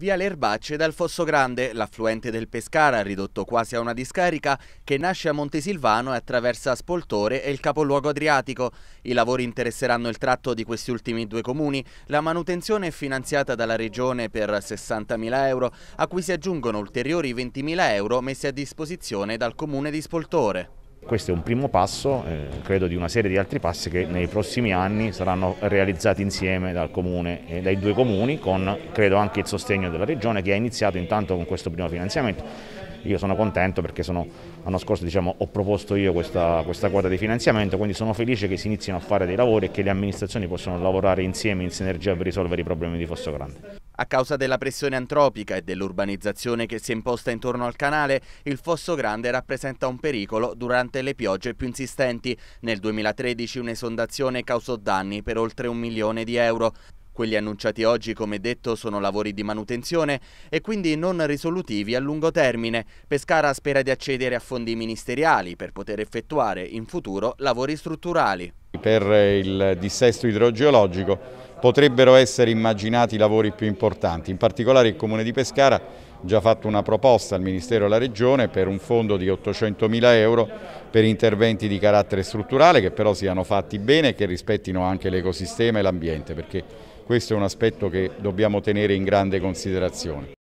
Via le Erbacce dal Fosso Grande, l'affluente del Pescara, ridotto quasi a una discarica, che nasce a Montesilvano e attraversa Spoltore e il capoluogo adriatico. I lavori interesseranno il tratto di questi ultimi due comuni. La manutenzione è finanziata dalla Regione per 60.000 euro, a cui si aggiungono ulteriori 20.000 euro messi a disposizione dal comune di Spoltore. Questo è un primo passo, eh, credo di una serie di altri passi che nei prossimi anni saranno realizzati insieme dal comune e dai due comuni con credo anche il sostegno della Regione che ha iniziato intanto con questo primo finanziamento. Io sono contento perché l'anno scorso diciamo, ho proposto io questa, questa quota di finanziamento, quindi sono felice che si inizino a fare dei lavori e che le amministrazioni possano lavorare insieme in sinergia per risolvere i problemi di Fosso Grande. A causa della pressione antropica e dell'urbanizzazione che si è imposta intorno al canale, il Fosso Grande rappresenta un pericolo durante le piogge più insistenti. Nel 2013 un'esondazione causò danni per oltre un milione di euro. Quelli annunciati oggi, come detto, sono lavori di manutenzione e quindi non risolutivi a lungo termine. Pescara spera di accedere a fondi ministeriali per poter effettuare in futuro lavori strutturali. Per il dissesto idrogeologico potrebbero essere immaginati lavori più importanti, in particolare il Comune di Pescara ha già fatto una proposta al Ministero alla Regione per un fondo di 800 mila euro per interventi di carattere strutturale che però siano fatti bene e che rispettino anche l'ecosistema e l'ambiente perché questo è un aspetto che dobbiamo tenere in grande considerazione.